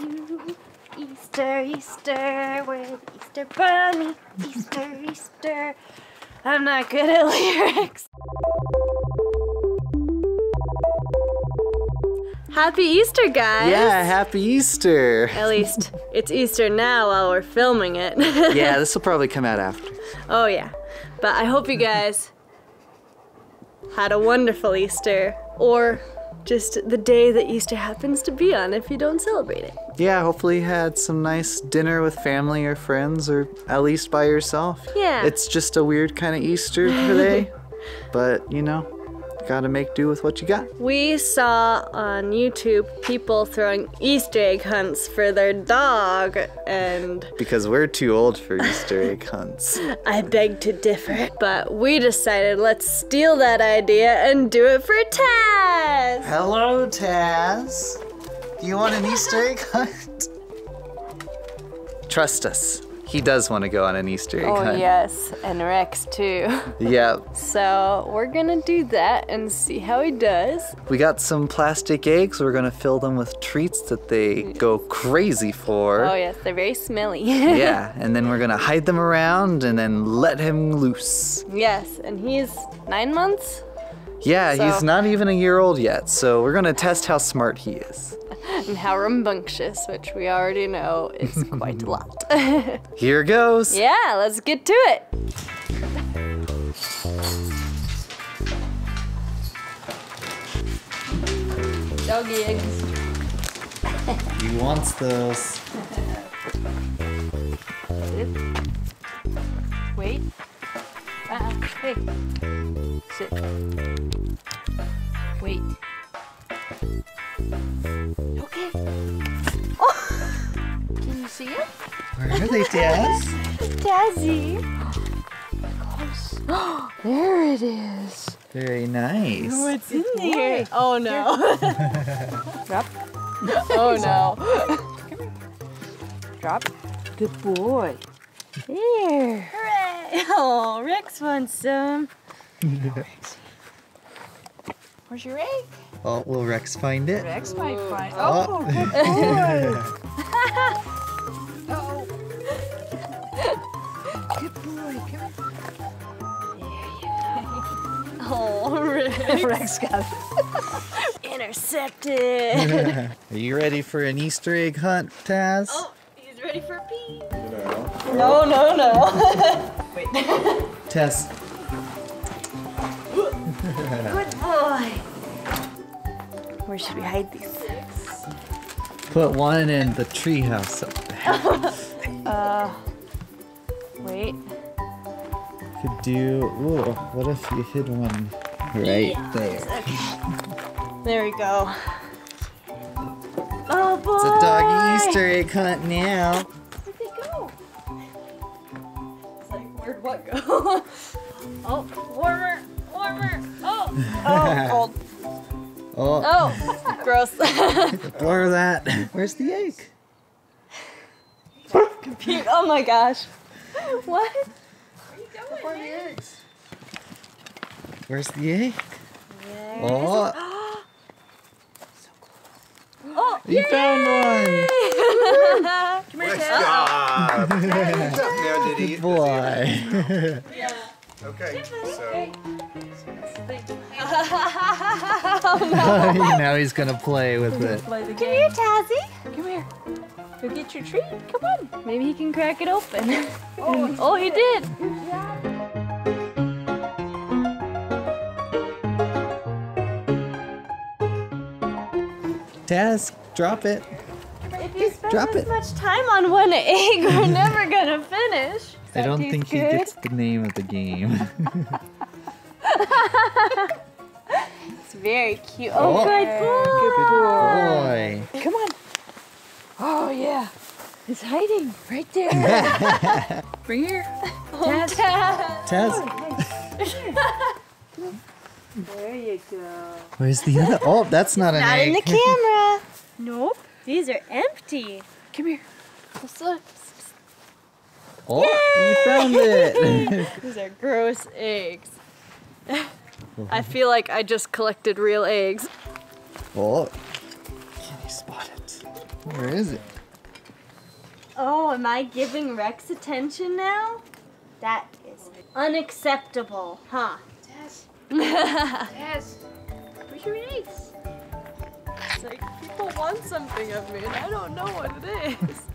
you. Easter, Easter, we're the Easter bunny. Easter, Easter. I'm not good at lyrics. Happy Easter, guys! Yeah, happy Easter. At least it's Easter now while we're filming it. yeah, this will probably come out after. Oh, yeah. But I hope you guys had a wonderful Easter or just the day that Easter happens to be on if you don't celebrate it. Yeah, hopefully you had some nice dinner with family or friends or at least by yourself. Yeah. It's just a weird kind of Easter today, but you know, gotta make do with what you got. We saw on YouTube people throwing Easter egg hunts for their dog, and Because we're too old for Easter egg hunts. I beg to differ. But we decided let's steal that idea and do it for Taz! Hello, Taz. Do you want an Easter egg hunt? Trust us. He does want to go on an Easter egg Oh, hunt. yes, and Rex too. Yep. So we're gonna do that and see how he does. We got some plastic eggs. We're gonna fill them with treats that they go crazy for. Oh, yes, they're very smelly. yeah, and then we're gonna hide them around and then let him loose. yes, and he's nine months? Yeah, So- he's not even a year old yet, so we're gonna test how smart he is. And how rambunctious, which we already know is quite a lot. Here goes. yeah, let's get to it. Doggy eggs. He wants those. Wait. Uh, hey. Sit. Wait. Okay. Oh! Can you see it? Where are they, Taz? Tazzy. Close. there it is. Very nice. Oh, What's in there? Oh no. Drop. Oh no. Drop. Good boy. Here. Hooray! Oh, Rex wants some. Where's your egg? Oh, will Rex find it? Rex might find. It. Oh. Oh. good boy. Come Oh, Rex. here. Rex got it. Intercepted. Are you ready for an Easter egg hunt, Taz? oh, he's ready for pee. No, no, no. Wait. Taz. Good boy. Where should we hide these? Put one in the treehouse up there. Uh, wait. Could do. Ooh, what if you hid one right there? Okay. There we go. Oh boy. It's a doggy Easter egg hunt now. Where'd they go? It's like, where'd what go? oh, warmer, warmer. Oh, oh, cold. Oh, Oh, gross. or that. Where's the egg? Puke. Oh my gosh. What? Where's the egg? Oh, Oh, you found one. Come here, Nice Ted. job. Good job. Now, did he? Boy. Okay, so now he's gonna play with it. Come here, Tazzy. Come here. Go get your treat. Come on. Maybe he can crack it open. oh, oh, he did. Taz, drop it. If you spend Drop this it. much time on one egg, we're never gonna finish. I don't taste think he gets the name of the game. It's very cute. Oh, Oh. good boy. Boy. Come on. Oh yeah. It's hiding right there. Bring here. Oh, Dad. Taz, oh, There you go. where's the other? Oh, that's not an Not egg. in the camera. nope. These are empty. Come here. Let's look. Oh, you found it. These are gross eggs. I feel like I just collected real eggs. oh, can You spot it. Where is it? Oh, am I giving Rex attention now? That is unacceptable, huh? Yes. Where's your eggs? It's like people want something of me and I don't know what it is.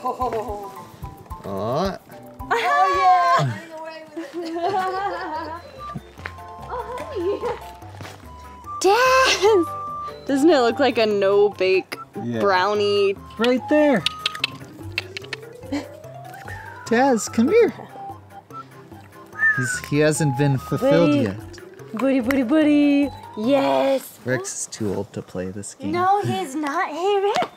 Oh. Oh, Running away with it. oh, honey. Dad! Doesn't it look like a no bake Yeah. brownie? right there. Taz, come here. He's, he hasn't been fulfilled Wait. yet. Booty, booty, booty. Yes. Rex is too old to play this game. No, he's not. Hey, Rex.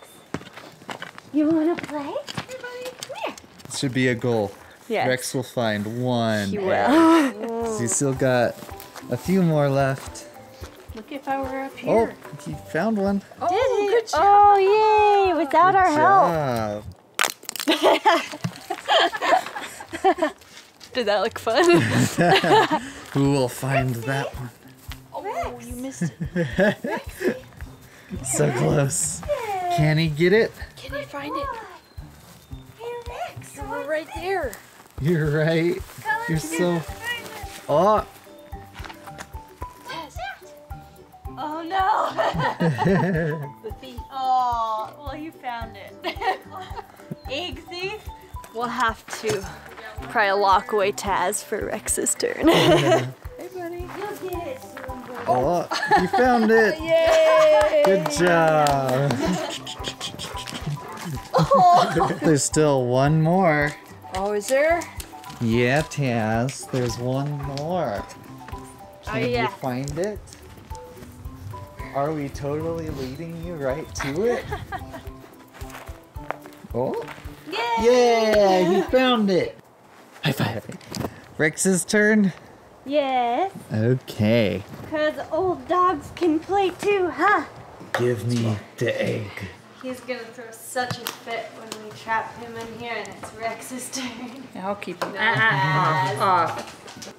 You want to play? Hey, buddy. Come here. This should be a goal. Yes. Rex will find one. He egg. will. He's still got a few more left. Look if I were up oh, here. Oh, he found one. Oh, Did he? good oh, job. Oh, yay! Without our help. job. Did that look fun? Who will find that one? Oh, Rex. you missed it. So close. Can he get it? Can he find it? hey, Rex. You were right there. You're right. You're so. Oh, Oh no! The thief. oh, well, you found it. Egg thief? We'll have to probably lock away Taz for Rex's turn. Hey, buddy. You'll get it oh, you found oh, it. Yay! Good job. Oh. There's still one more. Oh, is there? Yeah, Taz, there's one more. Can Oh, yeah. you find it? Are we totally leading you right to it? oh, yeah, Yeah, he found it. High five. Rex's turn. Yes, Okay, because old dogs can play too, huh? give me the egg. He's gonna throw such a fit when we trap him in here and it's Rex's turn. Yeah, I'll keep it. Off, off.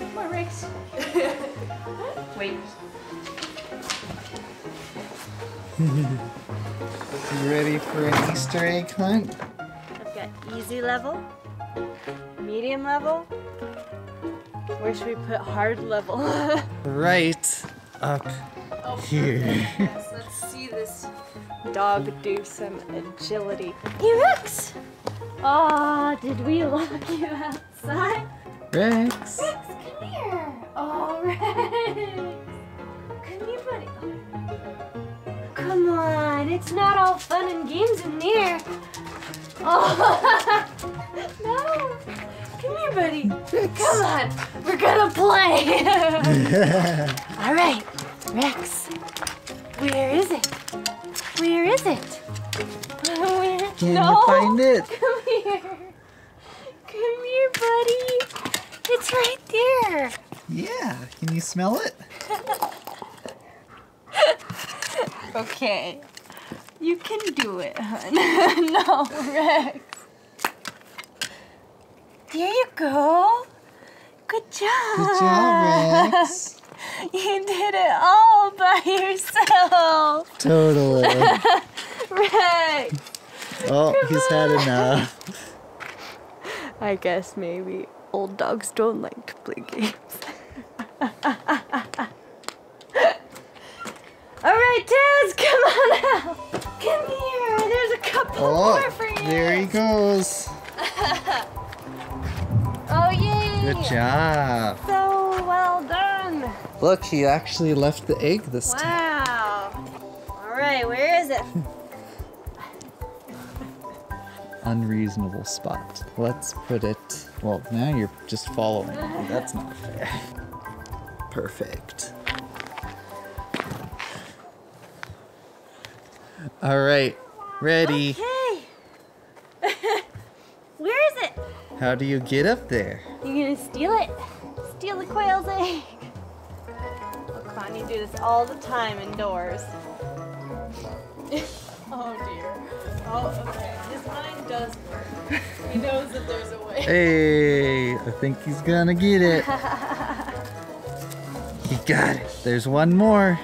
Come on, Rex. Wait. You ready for an Easter egg hunt? I've got easy level, medium level. Where should we put hard level? Right up oh, here. Yes, let's see this dog do some agility. Hey Rex! Aw, did we lock you outside? Rex. Rex, come here! Oh, Rex! Come here, buddy. Come on, it's not all fun and games in there. Oh, no! Come here, buddy. Come on, we're gonna play. all right, Rex. Where is it? Where is it? Where? Can no. you find it? Come here. Come here, buddy. It's right there. Yeah. Can you smell it? Okay. You can do it, hon. no, Rex. There you go. Good job. Good job, Rex. You did it all by yourself. Totally. Rex. Oh, he's had enough. I guess maybe old dogs don't like to play games. All right, Taz, come on out. Come here. There's a couple Oh, more for you. there he goes. Oh, yay. Good job. So. Look, he actually left the egg this time. Wow. All right, where is it? Unreasonable spot. Let's put it. Well, now you're just following me. That's not fair. Perfect. All right, ready. Okay. where is it? How do you get up there? You're gonna steal it? Steal the quail's egg. Come on, you do this all the time indoors. oh dear. Oh, okay. His mind does work. He knows that there's a way. Hey, I think he's gonna get it. he got it. There's one more.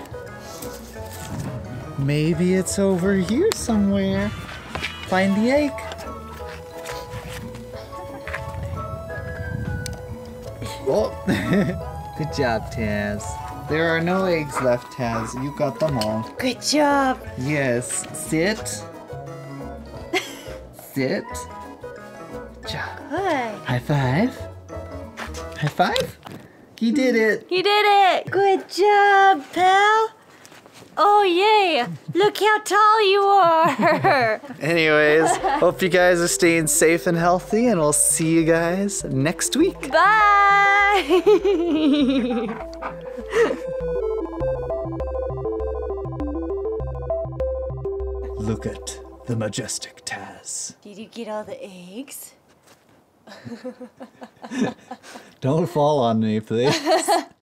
Maybe it's over here somewhere. Find the egg. Oh, good job, Taz. There are no eggs left, Taz. You got them all. Good job. Yes. Sit. Sit. Good job. Good. High five. High five. He did it. You did it. Good job, pal. Oh, yay. Look how tall you are. Anyways, hope you guys are staying safe and healthy, and we'll see you guys next week. Bye. Look at the majestic Taz. Did you get all the eggs? Don't fall on me, please.